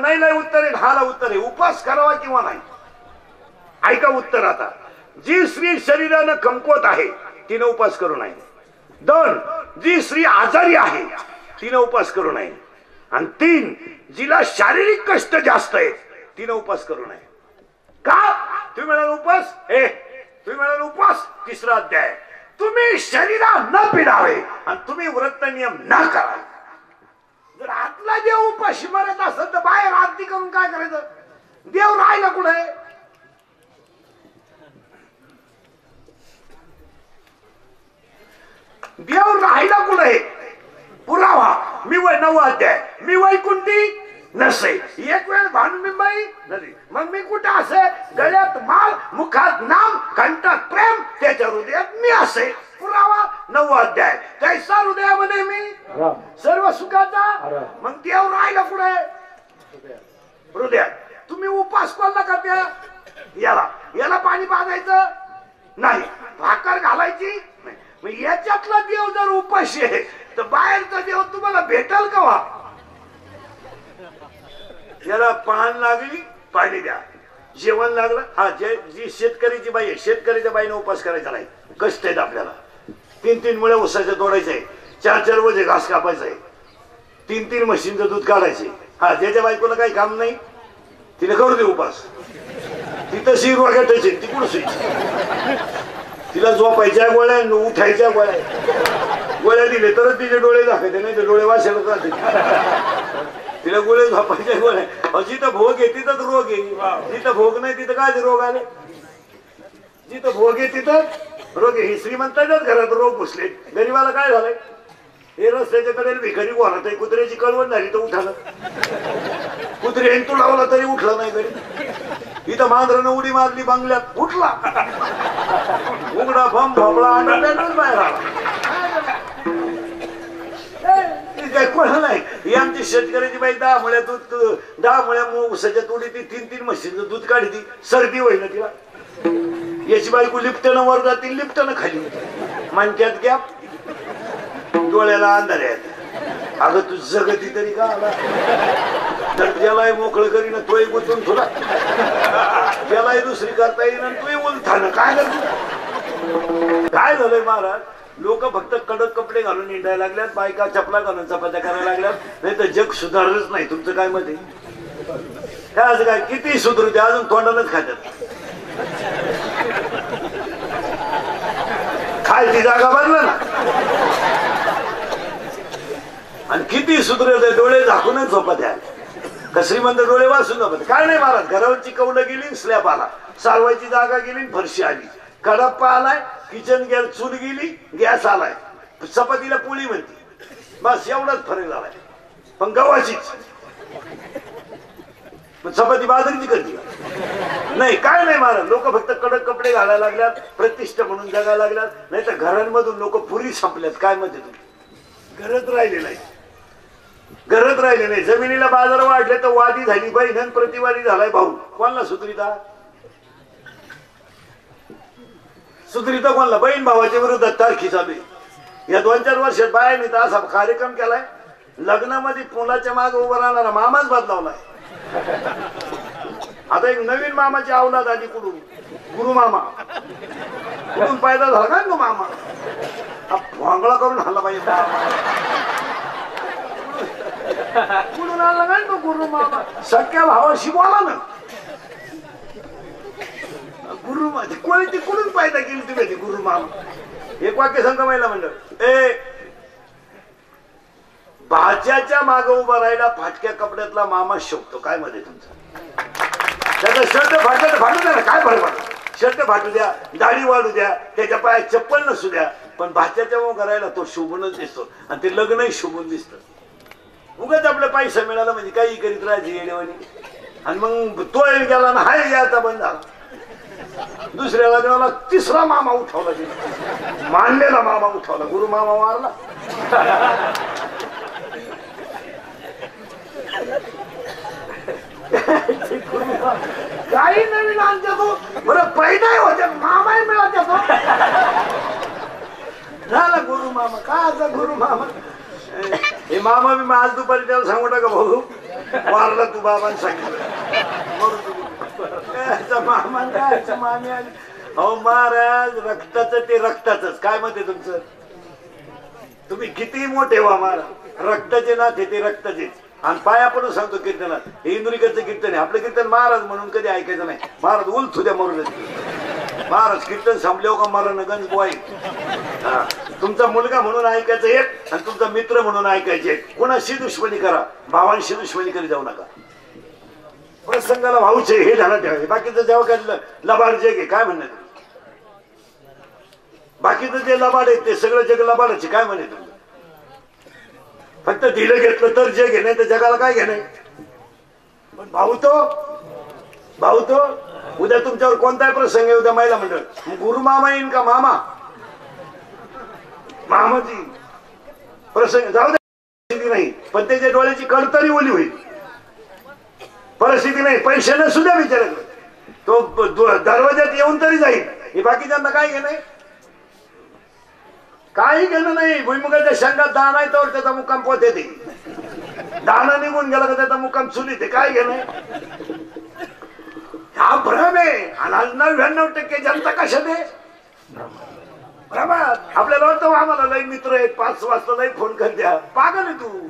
नाही लय उत्तर आहे हाला उत्तर आहे. उपास करावा किंवा नाही? ऐका उत्तर आता. जी स्त्री शरीरानं कमकुवत आहे तिने उपास करू नये. दोन जी स्त्री आजारी आहे तिने उपास करू नये. आणि तीन जिला शारीरिक कष्ट जास्त आहे तिनं उपास करू नये. का? तुम्ही म्हणाल उपास? हे तुम्ही म्हणाल उपास? तिसरा अध्याय. तुम्ही शरीरा न पिडावे आणि तुम्ही व्रत नियम न करावे. जर आतला देव उपाशी मरत असेल तर बाहेर आरती करून काय करायचं? देव राहिला कुठे? देव राहिला कुठे? पुरावा. मी वय नऊ अध्याय. मी कोणती? नसे. एक वेळ भानुबिंबाई नदी. मग मी कुठे असे? गळ्यात माल मुखात नाम कंठात प्रेम त्याच्या हृदयात मी असे. पुरावा नऊ अध्याय. कैसा हृदयामध्ये मी? राम. सर्व सुखाचा. मग देव राहिला कुठे हृदयात. तुम्ही उपास कोणला करत्या याला. याला पाणी पाजायचं? नाही. भाकर घालायची. मग याच्यातला देव जर उपाशी आहे तर बाहेरचा देव तुम्हाला भेटल का वा याला पान लागली पाणी द्या. जेवण लागलं. हा जे जी शेतकरीची बाई आहे शेतकरीच्या बाईने उपास करायचा नाही. कष्ट आहेत आपल्याला. तीन तीन मुळे उसाच्या तोडायचे. आहे चार चार वजे घास कापायचा. आहे तीन तीन म्हशींचं दूध काढायचे. हा ज्याच्या बायकोला काही काम नाही तिने करू दे उपास. ती तशी रोगाटायची ती कुठं तिला झोपायच्या गोळ्या उठायच्या गोळ्या. गोळ्या दिले तरच तिचे डोळे दाखवते नाही तर डोळे वाशाला जाते. तिला गोळे झोपायच्या गोळ्या. जिथं भोग आहे तिथंच रोग आहे. जिथं भोग नाही तिथं काय रोग आले? जिथं भोग आहे तिथं रोग आहे. ही श्रीमंताच्याच घरात रोग घुसले गरीबाला काय झालंय? हे रस्त्याच्या कडेल भिकारी वाहत आहे कुत्र्याची कळवण झाली तर उठाला. कुत्रे तू लावला तरी उठला नाही घरी. इथं मांजरानं उडी मारली बंगल्यात उठला उघडा फम भोपळा आणि बाहेर आला. नाही ही आमची शेतकऱ्याची बाई दहा मुळ्या दूध दहा मुळ्या उसाच्या तोडी ती तीन तीन म्हशीचं दूध काढती. सर्दी होईल तिला. याची बायको लिफ्टनं वर जाते लिफ्टनं खाली मानक्यात गॅप डोळ्याला अंधार आहेत. अगं तू जगती तरी का आला? तर त्यालाही मोकळं करीन तोही गुंतून तुला त्यालाही दुसरी करता येईन आणि तोही उलथानं. काय करतो काय झालंय महाराज? लोक फक्त कडक कपडे घालून निंडायला लागल्यात बायका चपला घालून चपात्या करायला लागल्यात. नाही तर जग सुधारलंच नाही. तुमचं काय मत आहे? काय असं काय किती सुधरू द्या अजून तोंडालाच खात्यात. खालची जागा बदला ना. आणि किती सुधरत डोळे झाकूनच झोपत द्या श्रीमंत डोळे वाचून झोपत? काय नाही महाराज घरावरची कौलं गेली स्लॅब आला. सारवायची जागा गेली फरशी आली. कडप्पा आलाय किचन गॅस चूल गेली गॅस आलाय. चपातीला पोळी म्हणती. बस एवढाच फरक झालाय. पण गव्हाचीच. चपाती बाजरीची करते नाही काय नाही महाराज लोक फक्त कडक कपडे घालायला लागल्यात प्रतिष्ठा म्हणून जगायला लागल्यात. नाही तर घरांमधून लोक पुरी संपल्यात. काय म्हणते तुम्ही? गरज राहिले नाही गरज राहिली नाही जमिनीला बाजार वाढले तर वादी झाली. बहीण प्रतिवादी झालाय भाऊ. कोणाला? सुधरिता? सुधरिता कोणाला? बहीण भावाच्या विरोधात तारखी चालू आहे. या दोन चार वर्षात बायाने तर असा कार्यक्रम केलाय. लग्नामध्ये पुलाच्या मागे उभं राहणारा मामाच बदलावलाय. आता एक नवीन मामाची अवलाद आली कुठून? गुरु मामा. कुठून पायदा झाला काय तो मामा. हा भोंगळा करून आला पाहिजे कुठून आला काय तो गुरु मामा? सख्या भावाशी बोला ना. गुरु मा- कोणी ती कुठून पायदा केली तुम्ही ती गुरु मामा? एक वाक्य सांगा महिला म्हणलं ए भाच्याच्या माग उभा राहिला फाटक्या कपड्यातला मामा शोभतो काय मध्ये तुमचं? त्याचा शर्ट फाटलं फाटू द्या ना काय फरक पडतो? शर्ट फाटू द्या दाढी वाढू द्या त्याच्या पायात चप्पल नसू द्या पण भाच्याच्या उभा राहिला तो शोभूनच दिसतो. आणि ते लग्नही शोभून दिसतं. उगाच आपल्या पैसा मिळाला म्हणजे काही करीत राहायची येडेवानी आणि मग तो एक गेला ना हाय याचा बंद झाला. दुसऱ्या लग्नाला तिसरा मामा उठवला मानलेला मामा उठवला. गुरु मामा मारला. काही नवीन आणते तो बरं पैदाही होते मामाही मिळाले तो झाला गुरु मामा काय आता गुरु मामा? हे मामा मी आज दुपारी त्याला सांगू टाका भाऊ. वारला तू बाबांनी सांगितलं. मरू तू. याचा मामा काय, याचा मामी आली. अहो महाराज रक्ताचं ते रक्ताच काय आहे तुमचं? तुम्ही किती मोठे व्हा महाराज. रक्ताचे नाते ते रक्ताचेच. आणि पाया पडून सांगतो कीर्तनात हे इंदुरीकरचं कीर्तन आहे. आपलं कीर्तन महाराज म्हणून कधी ऐकायचं नाही. महाराज उल थुद्या मरून महाराज कीर्तन संपल्यावर का मरण गंज बोय हा. तुमचा मुलगा म्हणून ऐकायचं एक आणि तुमचा मित्र म्हणून ऐकायचे एक कोणाशी दुश्मनी करा. भावांशी दुश्मनी करी जाऊ नका. प्रसंगाला भाऊचे हे झालं ठेवायचे बाकीचं जेव्हा काय लबाड जग आहे काय म्हणणं बाकीचं जे लबाड आहे ते सगळं जग लबाडाचे काय म्हणे फक्त दिलं घेतलं तर जे घेणे तर जगाला काय घेणे पण भाऊ तो भाऊ तो उद्या तुमच्यावर कोणताही प्रसंग आहे उद्या महिला मंडळ. गुरु मामा येईन का मामा? मामाजी प्रसंग जाऊ दे परिस्थिती नाही. पण त्याच्या डोळ्याची कडतरी ओली होईल. परिस्थिती नाही पैशाने सुद्धा विचार तो दरवाज्यात येऊन तरी जाईल. हे बाकीच्यांना काय घेणं काही घेणं नाही. भुईमुगाच्या शेंगात दाणा आहे तर त्याचा मुक्काम पोत येते. दाणा निघून गेला का त्याचा मुक्काम चुलीत आहे. काय घेणं हा भ्रम आहे. आणि आज नव्याण्णव टक्के जनता कशात आहे भ्रमात. आपल्याला वाटतं आम्हाला लई मित्र आहेत. पाच वाजता लई फोन कर द्या. पागल आहे तू.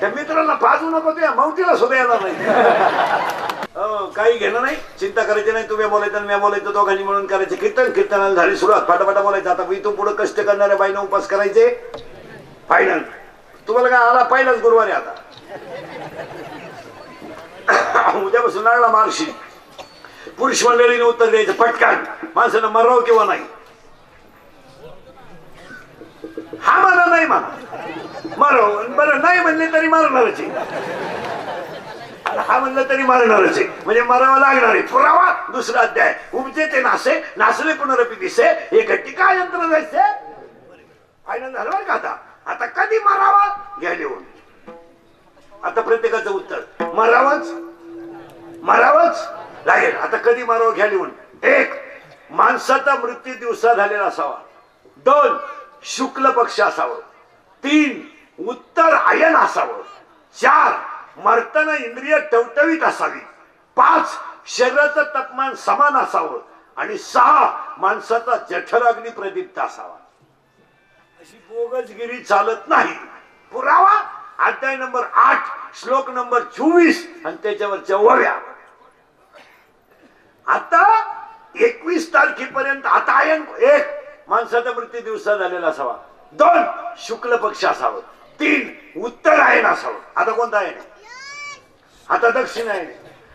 त्या मित्राला पाजू नको त्या मौतीला सुद्धा येणार नाही. काही घेणं नाही. चिंता करायची नाही. तुम्ही बोलायचं आणि मी बोलायचं. दोघांनी म्हणून करायचे. कीर्तन कीर्तनाला झाली सुरुवात. फाटाफाटा बोलायचं. आता मी तू पुढे कष्ट करणाऱ्या बाईनं उपास करायचे. फायनल तुम्हाला काय आला पहिलाच गुरुवारी आता. उद्यापासून लागला मार्शी. पुरुष मंडळीने उत्तर द्यायचं. पटकन. माणसानं मराव किंवा नाही. हा म्हणा नाही म्हणा. मरो बरं नाही म्हणले तरी मारणारच आणि हा म्हणलं तरी मरणारच आहे. म्हणजे मारावं लागणार आहे. पुरावा दुसरा अध्याय. उपजे ते नासे नासले पुनरपी दिसे हे घट्टी काय यंत्र जायचे. फायनल झालं बरं का आता? आता कधी मारावा? घ्या लिहून. आता प्रत्येकाचं उत्तर. मरावच. मरावच. लागेल. आता कधी मारावं घ्या लिहून. एक माणसाचा मृत्यू दिवसा झालेला असावा. दोन शुक्ल पक्ष असावं. तीन उत्तर आयन असावं. चार मरताना इंद्रिय टवटवीत असावी. पाच शरीराचं तापमान समान असावं आणि सहा माणसाचा जठराग्नी प्रदीप्त असावा. अशी बोगसगिरी चालत नाही. पुरावा अध्याय नंबर आठ श्लोक नंबर चोवीस आणि त्याच्यावर जवळ्या आता एकवीस तारखेपर्यंत आता आयन एक माणसाचा मृत्यू दिवसा झालेला असावा. दोन शुक्ल पक्ष असावं. तीन उत्तरायण असावं. आता कोणता आहे आता दक्षिण आहे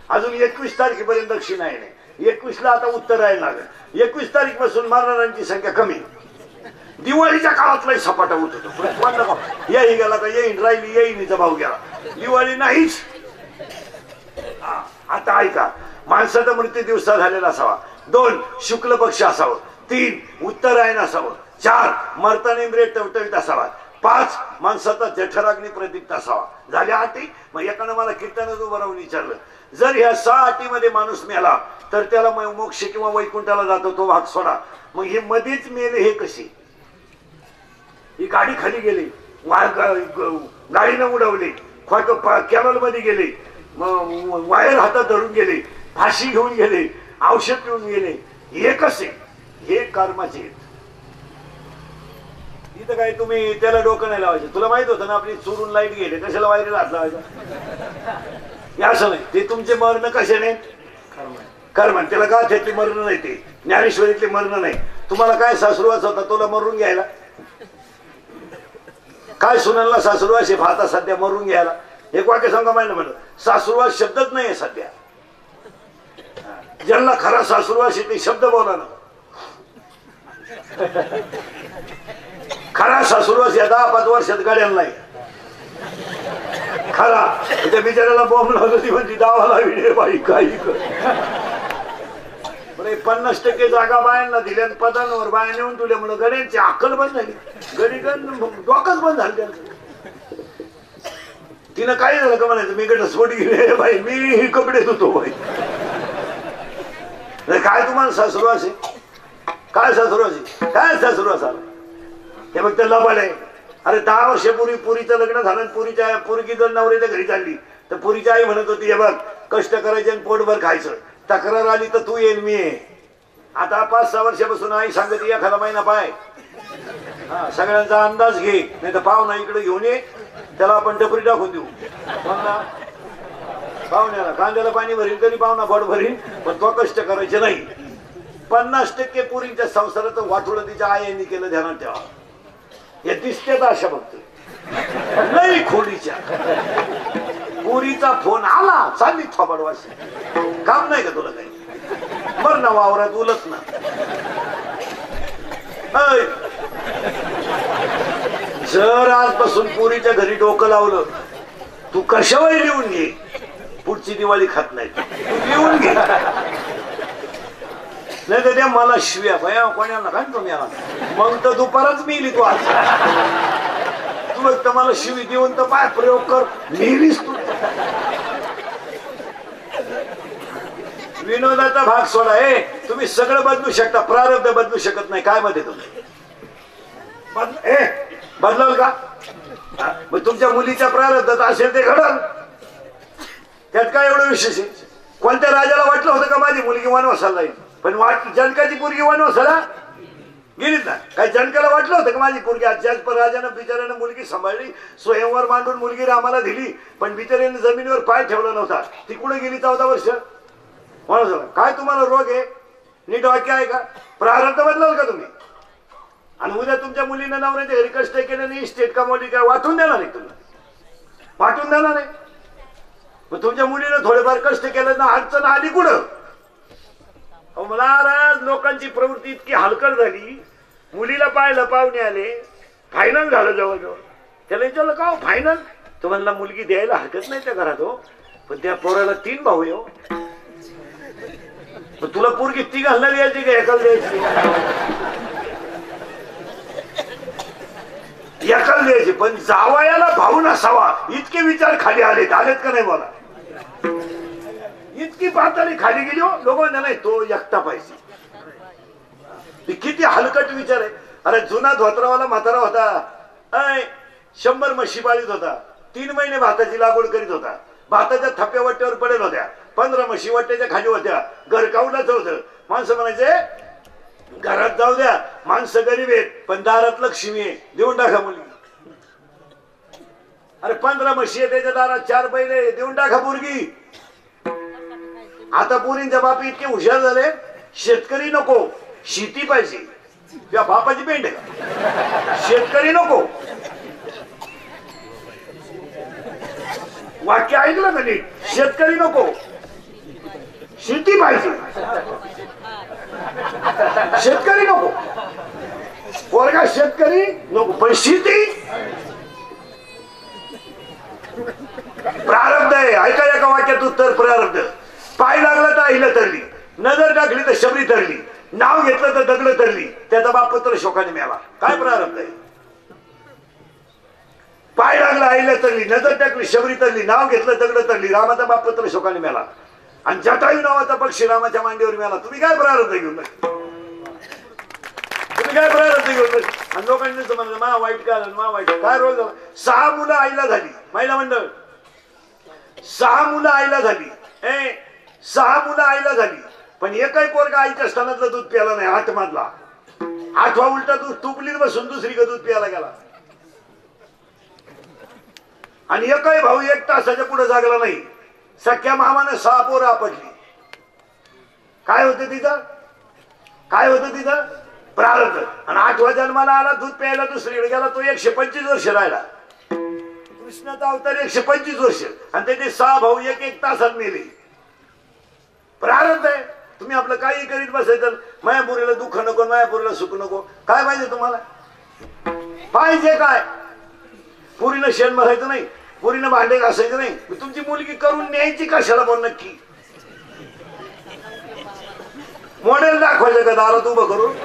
अजून एकवीस तारखेपर्यंत दक्षिण आहे एकवीसला आता उत्तर आहे लागेल. एकवीस तारीखपासून मारणाऱ्यांची संख्या कमी. दिवाळीच्या काळातलाही सपाटा होत होतो. येई गेला का येईन राहिली येईनीचा भाऊ गेला. दिवाळी नाहीच. हा, आता ऐका. माणसाचा मृत्यू दिवसा झालेला असावा. दोन शुक्ल पक्ष असावं. तीन उत्तरायण असावं. चार मर्तानेंद्रिय टवटवीत असावा पाच माणसाचा जठराग्नी प्रदीप्त असावा. झाल्या अटी मग एकानं मला कीर्तनात उभं राहून विचारलं जर ह्या सहा अटीमध्ये माणूस मेला तर त्याला मग मोक्ष किंवा वैकुंठाला जातो तो भाग सोडा. मग हे मध्येच मेले हे कसे? ही गाडी खाली गेली. वा- गाडीनं उडवली. कॅनलमध्ये गेले. वायर हातात धरून गेले. फाशी घेऊन गेले. औषध घेऊन गेले. हे कसे? हे कर्माचे तिथं इथं काय तुम्ही त्याला डोकं नाही लावायचं. तुला माहीत होतं ना आपली चुरून लाइट गेले कशाला वायरीला हात लावायचा? हे असं नाही. ते तुमचे मरण कशाने? कर्मण त्याला का त्यातली मरण नाही ते. ज्ञानेश्वरीतले मरण नाही. तुम्हाला काय सासुरवास होता तुला मरून घ्यायला? काय सुनाला सासरुवास आहे आता सध्या मरून घ्यायला. एक वाक्य सांगा माहिती म्हणलं. सासुरवास शब्दच नाही सध्या. ज्यांना खरा सासरुवास आहे ते शब्द बोला ना. खरा सासरुवास या दहा पाच वर्षात गाड्याला नाही. खरा. त्या बिचाऱ्याला बॉम्ब लावली ती म्हणजे दावा लावी रे बाई काही कर. पन्नास टक्के जागा बायांना दिल्या पदांवर बाया नेऊन तुल्या म्हणून गड्यांची अक्कल बंद झाली. गडी डोकंच बंद झाली तिनं काय झालं का म्हणायचं? मी घटस्फोट गेले. बाई मी कपडे धुतो बाई. काय तुम्हाला सासरू असे काय सासरू असे काय सासरू असाल हे फक्त लबड आहे. अरे दहा वर्षापूर्वी पुरीचं लग्न झालं आणि पुरीच्या पुरगी जर नवऱ्याच्या घरी चालली. तर पुरीची आई म्हणत होती हे बघ कष्ट करायचे आणि पोटभर खायचं. तक्रार आली तर तू येईल मी ये आता पाच सहा वर्षापासून आई सांगत एखादा महिना पाय. हा सगळ्यांचा अंदाज घे. नाही तर पाहुणा इकडे घेऊन ये. त्याला आपण टपरी टाकून देऊ. कोणला? पाहुण्याला कांद्याला पाणी भरीन तरी पाहुणा पोट भरीन पण तो कष्ट करायचे नाही. पन्नास टक्के पुरीच्या संसारात वाटोळं तिच्या आयांनी केलं ध्यानात ठेवा. हे दिसतेच अशा बघतोय नाही खोलीच्या. पुरीचा फोन आला चालली थोबाडवाशी काम नाही का तुला काही? मर ना वावरात उलत ना. जर आजपासून पुरीच्या घरी डोकं लावलं तू कशावर लिहून घे? पुढची दिवाळी खात नाही. तू लिहून घे. नाही तर त्या मला शिव्या. भया कोणाला काय तुम्ही याला. मग तर दुपारच मिली तू आज. तू तर मला शिवी देऊन तर पाय प्रयोग कर. मिलीस तू. विनोदाचा भाग सोडा ए. तुम्ही सगळं बदलू शकता प्रारब्ध बदलू शकत नाही. काय मध्ये तुम्ही? बदल ए बदलाल का? मग तुमच्या मुलीच्या प्रारब्धात असेल ते घडल. त्यात काय एवढं विशेष आहे? कोणत्या राजाला वाटलं होतं का माझी मुलगी वनवासाला जाईल? पण वाट जनकाची पोरगी वनवासाला गेलीच ना? काही जनकाला वाटलं होतं का माझी पोरगी? आज पर राजानं बिचाऱ्यानं मुलगी सांभाळली स्वयंवर मांडून मुलगी रामाला दिली पण बिचाऱ्याने जमिनीवर पाय ठेवला नव्हता. ती कुठे गेली चौदा वर्ष? वनवासाला काय तुम्हाला रोग आहे? नीट वाक्य आहे का? प्रारंभ बदलाल का तुम्ही? आणि उद्या तुमच्या मुलीनं नवऱ्याच्या घरी कष्ट केलं नाही स्टेट कमवली काय वाटून देणार नाही तुम्ही? वाटून देणार नाही मग तुमच्या मुलीनं थोडेफार कष्ट केलं ना अडचण आली कुठं? अहो, मला आज लोकांची प्रवृत्ती इतकी हलकट झाली. मुलीला पाय पाहुणे आले. फायनल झालं जवळजवळ. त्याला विचारलं का हो, फायनल तो म्हणला मुलगी द्यायला हरकत नाही त्या घरात हो. पण त्या पोराला तीन भाऊ येऊ हो. तुला पोरगी ती घालणार यायची का एकाला द्यायची? एकाला द्यायची पण जावयाला भाऊ नसावा. इतके विचार खाली आलेत. आलेत का नाही मला? इतकी पाताळी खाली गेली हो? लोक म्हणते नाही तो एकटा पाहिजे. किती हलकट विचार आहे. अरे जुना धोत्रावाला म्हातारा होता. अय शंभर म्हशी पाळीत होता. तीन महिने भाताची लागवड करीत होता. भाताच्या थप्प्या वाट्यावर पडेल होत्या. पंधरा म्हशी वाट्याच्या खाली होत्या. घर कावडाचं होतं माणसं म्हणायचे घरात जाऊ द्या. माणसं गरीब आहेत पण दारात लक्ष्मी आहे. देऊन टाका मुली. अरे पंधरा म्हशी आहे त्याच्या दारात चार पहिले देऊन टाका मुलगी आता पुरींच्या बाप इतके हुशार झाले शेतकरी नको शेती पाहिजे. त्या बापाची पेंट आहे. शेतकरी नको. वाक्य ऐकलं का नीट? शेतकरी नको. शेती पाहिजे. शेतकरी नको. पोरगा शेतकरी नको. पण शेती? प्रारब्ध आहे. ऐका एका वाक्यात उत्तर प्रारब्ध. पाय लागला तर आईला तरली नजर टाकली तर शबरी तरली नाव घेतलं तर दगड तरली त्याचा बाप पत्र शोकाने मिळाला. काय प्रारंभ आहे? पाय लागला आईला तरली नजर टाकली शबरी तरली नाव घेतलं दगड तरली रामाचा बाप पत्र शोकाने मिळाला. आणि जटायू नावाचा पक्षी रामाच्या मांडीवर मिळाला. तुम्ही काय प्रारंभ घेऊन तुम्ही काय प्रारंभ घेऊन आणि लोकांनी म्हणलं मा वाईट काय झालं मा वाईट काय रोल झाला? सहा मुलं आईला झाली. महिला मंडळ. सहा मुलं आईला झाली. ए सहा मुलं आईला झाली. पण एकही पोरगा आईच्या स्थानातलं दूध प्यायला नाही आठ मधला आठवा उलटा दूध तुपलीत बसून दुसरी दूध प्यायला गेला. आणि एकही भाऊ एक तासाच्या पुढे जागला नाही. सख्या मामाने सहा पोरं आपटली. काय होतं तिथं? काय होतं तिथं? प्रारब्ध. आणि आठवा जन्माला आला दूध प्यायला दुसरीकडे गेला तो एकशे पंचवीस वर्ष राहिला. कृष्णाचा अवतार एकशे पंचवीस वर्ष. आणि त्याचे सहा भाऊ एक एक तासात मेले. प्रारब्ध आहे. तुम्ही आपलं काही करीत बसायचं मायापुरीला दुःख नको मायापुरीला सुख नको. काय पाहिजे तुम्हाला? पाहिजे काय? पुरीनं शेण भरायचं नाही पुरीनं भांडे घासायचं नाही. तुमची मुलगी करून न्यायची कशाला पण नक्की? मॉडेल दाखवायचं का दारात उभं करून?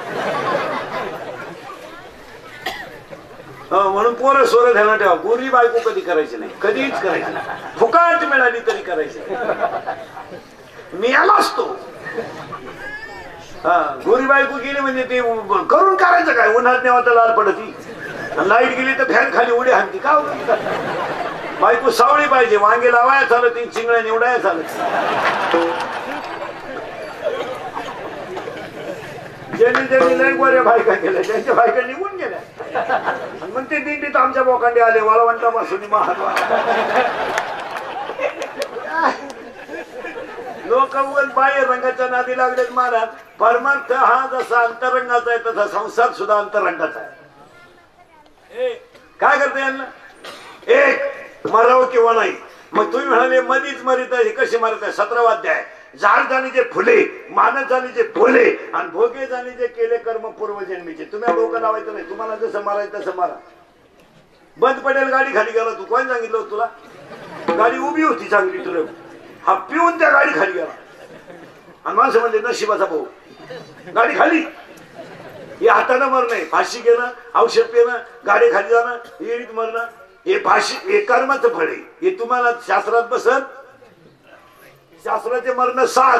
म्हणून पोरं सोर ध्यानात ठेवा. गोरी बायको कधी करायची नाही. कधीच करायची नाही. फुकाट मिळाली तरी करायची मी आलो असतो. हा गोरी बायको गेली म्हणजे ते करून करायचं काय? उन्हात नेवा तर लाल पडती. लाइट गेली तर फॅन खाली उडी हाणती. का हो? बायको सावळी पाहिजे. वांगे लावाय चालत ती चिंगड्या निवडाय चालत ज्यांनी ज्यांनी लय बऱ्या बायका केल्या त्यांच्या बायका निघून गेल्या. मग ते दिंडीत आमच्या बोकांडी आले वाळवंटा बसून महात्मा लोक उगल बाह्य रंगाच्या नादी लागलेत महाराज. परमार्थ हा जसा अंतरंगाचा आहे तसा संसार सुद्धा अंतरंगाचा आहे. काय करते यांना? एक मराव किंवा नाही. मग तुम्ही म्हणाले मधीच मरित आहे कशी मरत आहे? सतरावा अध्याय. झाड जाणीचे फुले मानस जाणीचे फुले आणि भोगे जाणीचे केले कर्म पूर्वजन्मीचे. तुम्ही डोकं लावायचं नाही. तुम्हाला जसं मारायचं तसं मारा. बंद पडेल गाडी खाली गेला तू कोण सांगितलं तुला? गाडी उभी होती चांगली तुला. हा पिऊन त्या गाडी खाली गेला. आणि माणसं म्हणजे नशिबाचा भाऊ. गाडी खाली. हे हातानं मरणं फाशी घेणं औषध पिणं गाडी खाली जाणं विहिरीत मरणं हे फाशी हे कर्माचं फळ आहे. हे तुम्हाला शास्त्रात बसत शास्त्राचे मरण सात.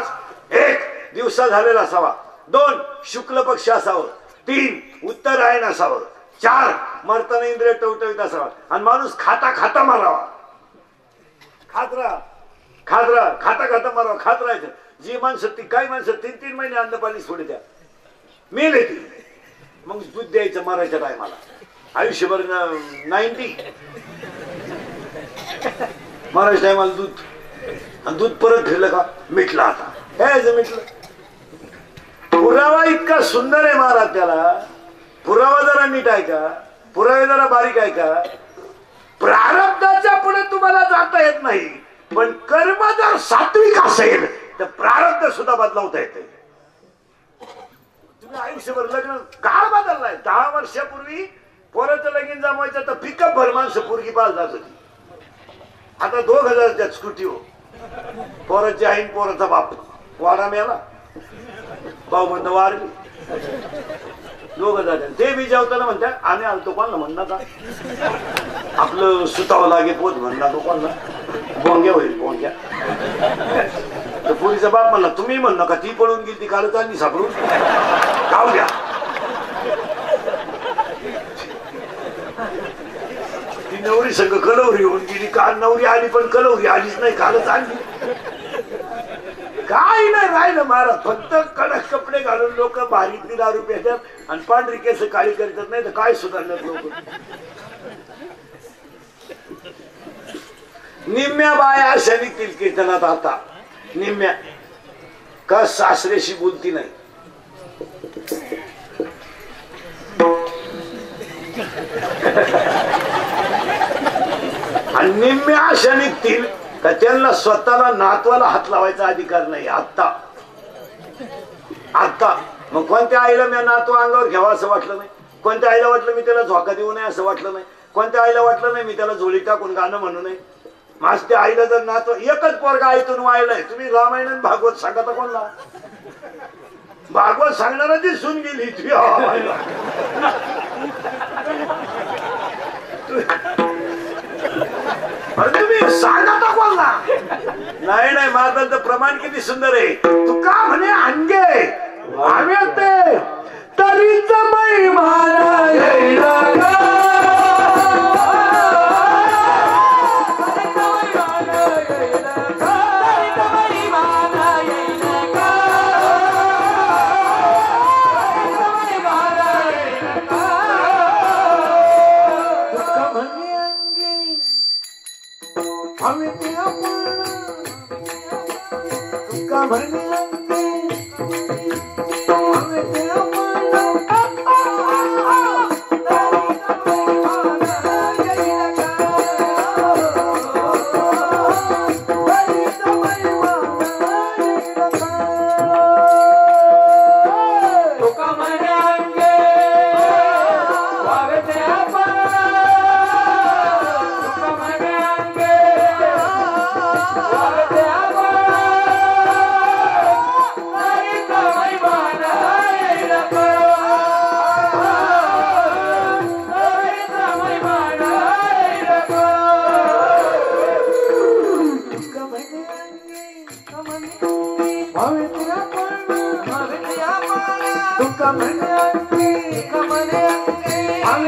एक दिवसा झालेला असावा. दोन शुक्ल पक्ष असावं. तीन उत्तरायण असावं. चार मरताना इंद्रिय टवटवीत असावा. आणि माणूस खाता खाता मारावा. खात राहा. खात राहा खाता खाता मारावा खात राहायचं जी माणसं ती काही माणसं? तीन तीन महिने अन्न पाणी सोडे द्या. मेले ती. मग दूध द्यायचं मारायच्या टायमाला. आयुष्यभर नाईन्टी. मारायच्या टायमाला दूध. आणि दूध परत फिरलं का? मिटलं आता. हे मिटलं. पुरावा इतका सुंदर आहे महाराज त्याला. पुरावा जरा नीट आहे का? पुरावे जरा बारीक आहे का? प्रारब्धाच्या पुढे तुम्हाला जाता येत नाही. पण कर्म जर सात्विक असेल तर प्रारब्ध सुद्धा बदलवता येते. तुम्ही आयुष्यभर लग्न काळ बदललाय. दहा वर्षापूर्वी पोराचं लगीन जमवायचं तर पिकअप भर माणसं पोरगी पाल जात होती. आता दोन हजारच्या स्कूटी हो. पोराची आईन पोराचा बाप. वाडा मेला. भाऊ म्हणतो वारली दोघ हजार ते बी जेवताना म्हणतात आम्ही आलतो कोणला म्हणणार का आपलं सुतावं लागे पोत म्हणणार तो कोणला. बोंग्या होईल भोंग्या तर पुरीचा बाप म्हणला तुम्ही म्हण नका ती पळून गेली ती काढत आणि सापडून? जाऊ द्या. ती नवरी संघ कलवरी होऊन गेली. काल नवरी आली पण कलवरी आलीच नाही कालच आणली काय नाही राहिलं महाराज फक्त कडक कपडे घालून लोक भारीतली दारू पितात आणि पांढरी केस काळी करतात नाही तर काय सुधारणार लोक? निम्म्या बाया अशा निघतील कीर्तनात आता. निम्म्या. का सासरेशी बोलती नाही? आणि निम्म्या अशा निघतील का त्यांना स्वतःला नातवाला हात लावायचा अधिकार नाही. आत्ता. आत्ता. मग कोणत्या आईला मी नातू अंगावर घ्यावा असं वाटलं नाही? कोणत्या आईला वाटलं मी त्याला झोका देऊ नये असं वाटलं नाही? कोणत्या आईला वाटलं नाही मी त्याला झोळी टाकून गाणं म्हणू नये? माझ्या आईला जर नातू एकच पोरगा ऐकून वायलाय तुम्ही रामायण भागवत सांगा तर कोणला? भागवत सांगणारा ती सुन गेली तुझी अरे तुम्ही सांगा तर कोणला? नाही नाही महाराजांचं प्रमाण किती सुंदर आहे. तू का म्हणे अंगे? आम्ही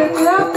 yang gelap.